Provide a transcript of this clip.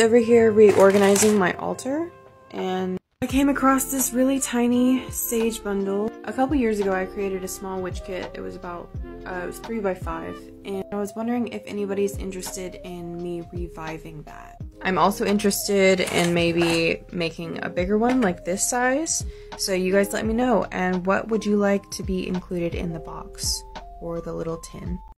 Over here reorganizing my altar and I came across this really tiny sage bundle. A couple years ago I created a small witch kit. It was about, uh, it was 3 by 5 and I was wondering if anybody's interested in me reviving that. I'm also interested in maybe making a bigger one like this size. So you guys let me know and what would you like to be included in the box or the little tin?